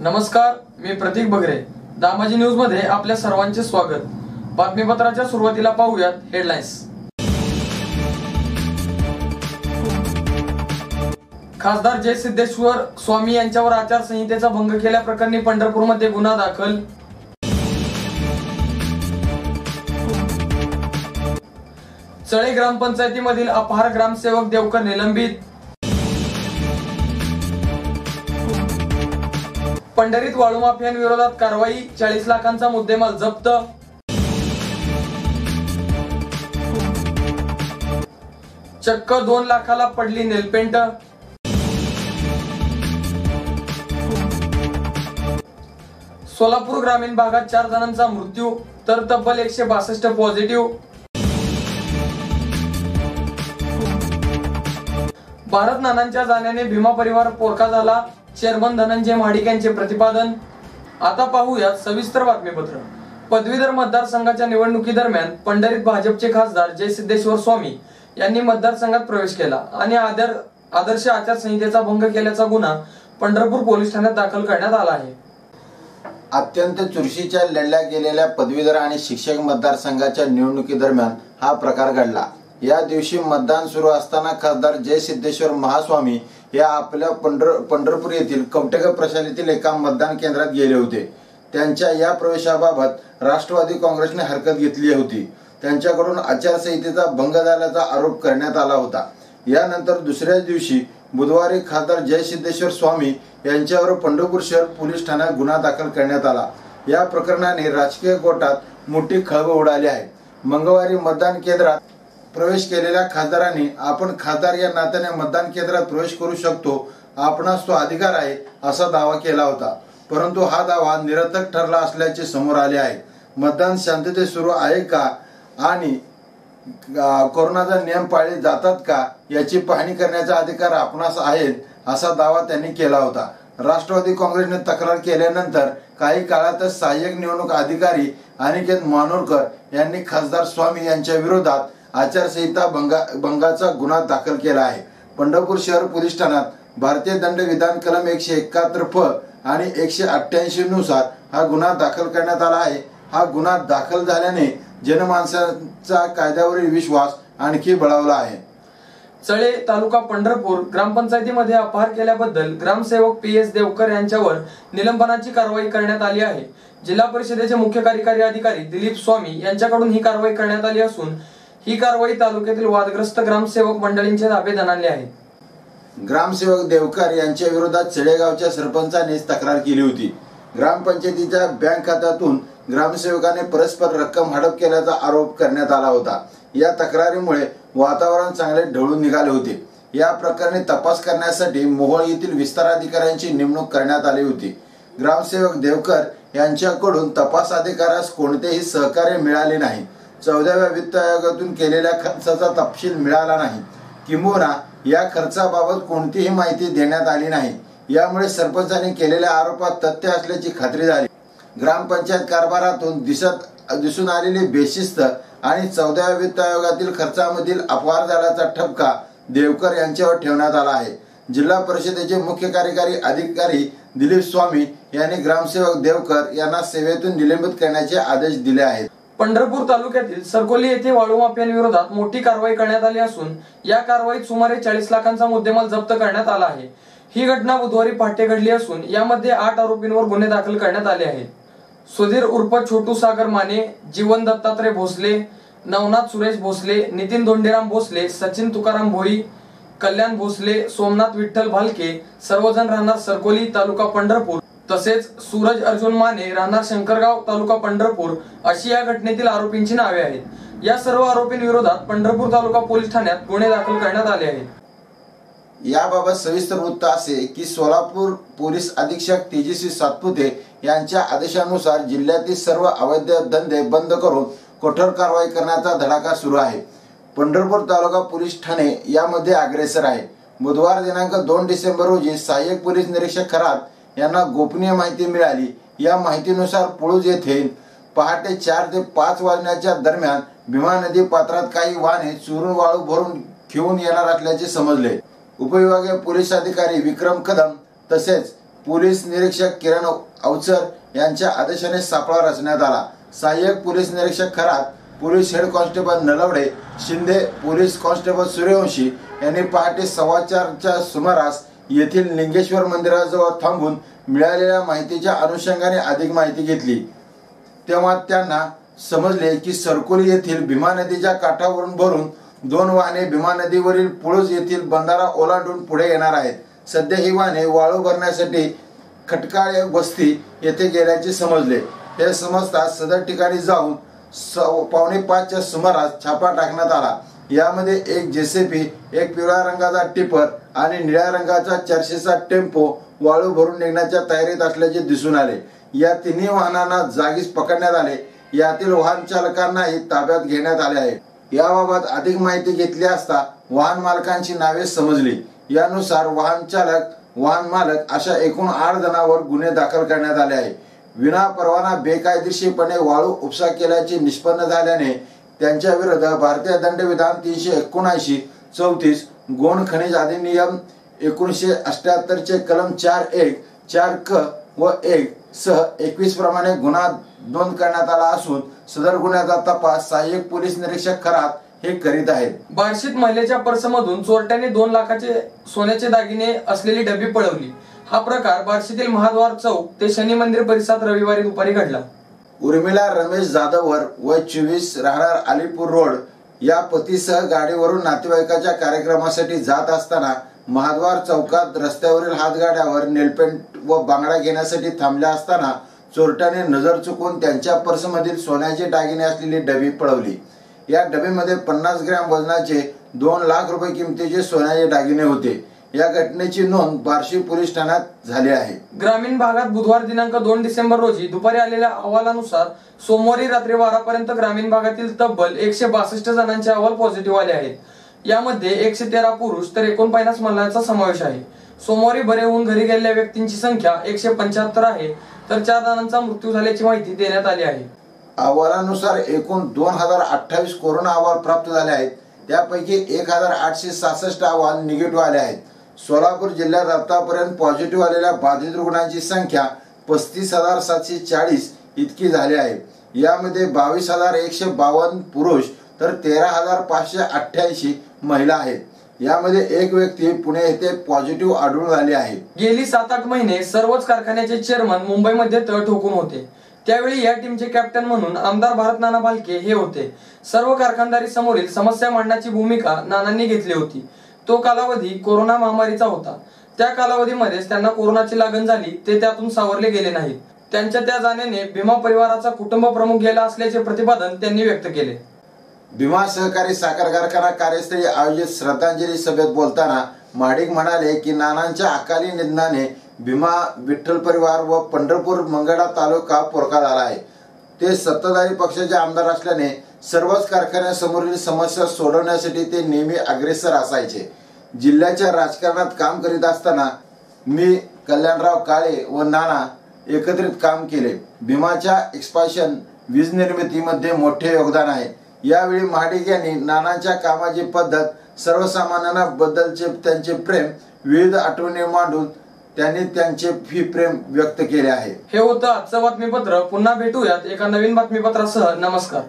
नमस्कार मी प्रतीक बगरे. दामाजी न्यूजमध्ये आपल्या सर्वांचे स्वागत. बातमीपत्राच्या सुरुवातीला पाहूयात हेडलाईन्स. खासदार जय सिद्धेश्वर स्वामी यांच्यावर आचारसंहितेचा भंग केल्याप्रकरणी पंढरपूरमध्ये गुन्हा दाखल. चळे ग्रामपंचायतीमधील अपहार ग्रामसेवक देवकर निलंबित. पंढरीत वाळू माफियांविरोधात कारवाई चाळीस लाखांचा मुद्देमाल जप्त. चक्क दोन लाखाला पडली नेलपेंट. सोलापूर ग्रामीण भागात चार जणांचा मृत्यू तर तब्बल एकशे बासष्ट पॉझिटिव्ह. भारत नानांच्या जाण्याने भीमा परिवार पोरका झाला. चेअरमन धनंजय महाडिक यांचे प्रतिपादन. आता पाहूयात सविस्तर बातमीपत्र. पदवीधर मतदारसंघाच्या निवडणुकी दरम्यान पंढरीत भाजपचे खासदार जय सिद्धेश्वर स्वामी यांनी मतदारसंघात प्रवेश केला आणि आदर आदर्श आचारसंहितेचा भंग केल्याचा गुन्हा पंढरपूर पोलीस ठाण्यात दाखल करण्यात आला आहे. अत्यंत चुरशीच्या लढल्या गेलेल्या पदवीधर आणि शिक्षक मतदारसंघाच्या निवडणुकीदरम्यान हा प्रकार घडला. या दिवशी मतदान सुरू असताना खासदार जय सिद्धेश्वर महास्वामी या आपल्या पंढर पंढरपूर येथील कवटेकर प्रशालेतील एका मतदान केंद्रात गेले होते. त्यांच्या या प्रवेशाबाबत राष्ट्रवादी काँग्रेसने हरकत घेतली होती. त्यांच्याकडून आचारसंहितेचा भंग झाल्याचा आरोप करण्यात आला होता. यानंतर दुसऱ्याच दिवशी बुधवारी खासदार जय सिद्धेश्वर स्वामी यांच्यावर पंढरपूर शहर पोलीस ठाण्यात गुन्हा दाखल करण्यात आला. या प्रकरणाने राजकीय गोटात मोठी खळबळ उडाली आहे. मंगळवारी मतदान केंद्रात प्रवेश केलेल्या खासदारांनी आपण खासदार या नात्याने मतदान केंद्रात प्रवेश करू शकतो. आपणास तो अधिकार आहे असा दावा केला होता. परंतु हा दावा निरर्थक ठरला असल्याचे समोर आले आहे. मतदान शांततेत सुरू आहे का आणि कोरोनाचा नियम पाळले जातात का याची पाहणी करण्याचा अधिकार आपणास आहे असा दावा त्यांनी केला होता. राष्ट्रवादी काँग्रेसने तक्रार केल्यानंतर काही काळातच सहाय्यक निवडणूक अधिकारी अनिकेत मानोरकर यांनी खासदार स्वामी यांच्या विरोधात आचारसंहिता भंगा भंगाचा गुन्हा दाखल केला आहे. पंढरपूर शहर पोलीस ठाण्यात भारतीय दंड विधान कलम एकशे एकाहत्तर फ आणि एकशे अठ्ठ्याऐंशी नुसार हा गुन्हा दाखल करण्यात आला आहे. हा गुन्हा दाखल झाल्याने जनमानसाचा कायद्यावरील विश्वास आणखी बळावला आहे. चळे तालुका पंढरपूर ग्रामपंचायतीमध्ये अपहार केल्याबद्दल ग्रामसेवक पी एस देवकर यांच्यावर निलंबनाची कारवाई करण्यात आली आहे. जिल्हा परिषदेचे मुख्य कार्यकारी अधिकारी दिलीप स्वामी यांच्याकडून ही कारवाई करण्यात आली असून ही कारवाई तालुक्यातील वादग्रस्त ग्रामसेवक मंडळींचे ताब्यात आणली आहे. ग्रामसेवक देवकर यांच्या विरोधात चेडेगावच्या सरपंचानेच तक्रार केली होती. ग्रामपंचायतीच्या बँक खात्यातून ग्रामसेवकाने परस्पर रक्कम हडप केल्याचा आरोप करण्यात आला होता. या तक्रारीमुळे वातावरण चांगले ढळून निघाले होते. या प्रकरणी तपास करण्यासाठी मोहोळ येथील विस्ताराधिकाऱ्यांची नेमणूक करण्यात आली होती. ग्रामसेवक देवकर यांच्याकडून तपास अधिकाऱ्यास कोणतेही सहकार्य मिळाले नाही. चौदाव्या वित्त आयोगातून केलेल्या खर्चाचा तपशील मिळाला नाही. किंबहुना या खर्चाबाबत कोणतीही माहिती देण्यात आली नाही. यामुळे सरपंचांनी केलेल्या आरोपात तथ्य असल्याची खात्री झाली. ग्रामपंचायत कारभारातून दिसत दिसून आलेली बेशिस्त आणि चौदाव्या वित्त आयोगातील खर्चामधील अपवार झाल्याचा ठपका देवकर यांच्यावर ठेवण्यात आला आहे. जिल्हा परिषदेचे मुख्य कार्यकारी अधिकारी दिलीप स्वामी यांनी ग्रामसेवक देवकर यांना सेवेतून निलंबित करण्याचे आदेश दिले आहेत. पंढरपूर तालुक्यातील सरकोली येथे वाळू माफियांविरोधात मोठी कारवाई करण्यात आली असून या कारवाईत सुमारे चाळीस लाखांचा मुद्देमाल जप्त करण्यात आला आहे. ही घटना बुधवारी पहाटे घडली असून यामध्ये आठ आरोपींवर गुन्हे दाखल करण्यात आले आहेत. सुधीर उर्फ छोटू सागर माने जीवन दत्तात्रय भोसले नवनाथ सुरेश भोसले नितीन धोंडेराम भोसले सचिन तुकाराम भोई कल्याण भोसले सोमनाथ विठ्ठल भालके सर्वजण राहणार सरकोली तालुका पंढरपूर. तसेच सूरज अर्जुन माने राहणार शंकरगाव तालुका पंढरपूर अशी या घटनेतील आरोपींची नावे आहेत. या सर्व आरोपींविरोधात पंढरपूर तालुका पोलीस ठाण्यात गुन्हे दाखल करण्यात आले आहेत. याबाबत सविस्तर वृत्त असे की सोलापूर पोलीस अधीक्षक तेजस्वी सातपुते यांच्या आदेशानुसार जिल्ह्यातील सर्व अवैध धंदे बंद करून कठोर कारवाई करण्याचा धडाका सुरू आहे. पंढरपूर तालुका पोलीस ठाणे यामध्ये अग्रेसर आहे. बुधवार दिनांक दोन डिसेंबर रोजी सहाय्यक पोलीस निरीक्षक खरात यांना गोपनीय माहिती मिळाली. या माहितीनुसार पुळूज येथे पहाटे चार ते पाच वाजण्याच्या दरम्यान भीमा नदी पात्रात काही वाहने चुरून वाळू भरून घेऊन येणार असल्याचे समजले. उपविभागीय पोलीस अधिकारी विक्रम कदम तसेच पोलीस निरीक्षक किरण अवचर यांच्या आदेशाने सापळा रचण्यात आला. सहाय्यक पोलीस निरीक्षक Kharat police head constable Nalawade Shinde police constable Suryavanshi यांनी पहाटे सव्वा चारच्या सुमारास येथील लिंगेश्वर मंदिराजवळ थांबून मिळालेल्या माहितीच्या अनुषंगाने अधिक माहिती घेतली. तेव्हा त्यांना समजले की सरकोली येथील भीमा नदीच्या काठावरून भरून दोन वाहने भीमा नदीवरील पुळज येथील बंधारा ओलांडून पुढे येणार आहेत. सध्या ही वाहने वाळू भरण्यासाठी खटकाळे वस्ती येथे गेल्याचे समजले. हे समजता सदर ठिकाणी जाऊन स पावणे पाचच्या सुमारास छापा टाकण्यात आला. यामध्ये एक जेसीबी एक पिवळ्या रंगाचा टिपर आणि निळ्या रंगाचा चारशेचा टेम्पो वाळू भरून निघण्याच्या तयारीत असल्याचे दिसून आले. या तिन्ही वाहनांना जागीच पकडण्यात आले. यातील वाहन चालकांनाही ताब्यात घेण्यात आले आहे. याबाबत अधिक माहिती घेतली असता वाहन मालकांची नावे समजली. यानुसार वाहन चालक वाहन मालक अशा एकूण आठ जणांवर गुन्हे दाखल करण्यात आले आहे विना परवाना बेकायदेशीरपणे वाळू उपसा केल्याचे निष्पन्न झाल्याने त्यांच्या विरुद्ध भारतीय दंडविधान तीनशे एकोणऐंशी चौतीस गोंड खनिज अधिनियम एकोणीसशे अठ्याहत्तरचे कलम चार एक चार क व एक सह एकवीस प्रमाणे गुन्हा नोंद करण्यात आला असून सदर गुन्ह्याचा तपास सहाय्यक पोलीस निरीक्षक खरात हे करीत आहेत. बार्शीत महिलेच्या पर्समधून चोरट्याने दोन लाखाचे सोन्याचे दागिने असलेली डबी पळवली. हा प्रकार बार्शीतील महाद्वार चौक ते शनी मंदिर परिसरात रविवारी दुपारी घडला. उर्मिला रमेश जाधववर वय चोवीस राहणार अलीपूर रोड या पतीसह गाडीवरून नातेवाईकाच्या कार्यक्रमासाठी जात असताना महाद्वार चौकात रस्त्यावरील हातगाड्यावर नेलपेंट व बांगडा घेण्यासाठी थांबल्या असताना चोरट्याने नजर चुकून त्यांच्या पर्समधील सोन्याचे दागिने असलेली डबी पळवली. या डबीमध्ये पन्नास ग्रॅम वजनाचे दोन लाख रुपये किमतीचे सोन्याचे दागिने होते. या घटनेची नोंद बार्शी पोलीस ठाण्यात झाली आहे. ग्रामीण भागात बुधवार दिनांक दोन डिसेंबर रोजी दुपारी आलेल्या अहवालानुसार सोमवारी रात्री बारापर्यंत ग्रामीण भागातील तब्बल एकशे बासष्ट जणांचे अहवाल पॉझिटिव्ह आले आहेत. यामध्ये एकशे तेरा पुरुष तर एकोणपन्नास महिलांचा समावेश आहे. सोमवारी बरे होऊन घरी गेलेल्या व्यक्तींची संख्या एकशे पंच्याहत्तर आहे तर चार जणांचा मृत्यू झाल्याची माहिती देण्यात आली आहे. अहवालानुसार एकूण दोन हजार अठ्ठावीस कोरोना अहवाल प्राप्त झाले आहेत. त्यापैकी एक हजार आठशे सहासष्ट अहवाल निगेटिव्ह आले आहेत. सोलापूर जिल्ह्यात आतापर्यंत पॉझिटिव्ह आलेल्या बाधित रुग्णांची संख्या पस्तीस हजार सातशे चाळीस इतकी झाली आहे. यामध्ये बावीस हजार एकशे बावन्न पुरुष तर तेरा हजार पाचशे अठ्ठ्याऐंशी महिला आहेत. यामध्ये एक व्यक्ती पुणे येथे पॉझिटिव्ह आढळून आली आहे. गेली सात आठ महिने सर्वच कारखान्याचे चेअरमन मुंबईमध्ये तळ ठोकून होते. त्यावेळी या टीमचे कॅप्टन म्हणून आमदार भारत नाना भालके हे होते. सर्व कारखानदारी समोरील समस्या मांडण्याची भूमिका नानांनी घेतली होती. तो कालावधी कोरोना महामारीचा होता. त्या कालावधीमध्येच त्यांना कोरोनाची लागण झाली ते त्यातून सावरले गेले नाहीत. त्यांच्या त्या जाण्याने भीमा परिवाराचा कुटुंब प्रमुख गेला असल्याचे प्रतिपादन त्यांनी व्यक्त केले. भीमा सहकारी साखर कारखाना कार्यस्थळी आयोजित श्रद्धांजली सभेत बोलताना माडिक म्हणाले की नानांच्या अकाली निधनाने भीमा विठ्ठल परिवार व पंढरपूर मंगळा तालुका पोरका झाला आहे. ते सत्ताधारी पक्षाचे आमदार असल्याने सर्वच कारखान्यासमोरील समस्या सोडवण्यासाठी ते नेहमी अग्रेसर असायचे. जिल्ह्याच्या राजकारणात काम करीत असताना मी कल्याणराव काळे व नाना एकत्रित काम केले. भीमाच्या एक्सपान्शन वीज निर्मितीमध्ये मोठे योगदान आहे. यावेळी महाडिक यांनी नानांच्या कामाची पद्धत सर्वसामान्यांना बद्दलचे त्यांचे प्रेम विविध आठवणी मांडून त्यांनी त्यांचे फी प्रेम व्यक्त केले आहे. हे होतं आजचं बातमीपत्र. पुन्हा भेटूयात एका नवीन बातमीपत्रासह. नमस्कार.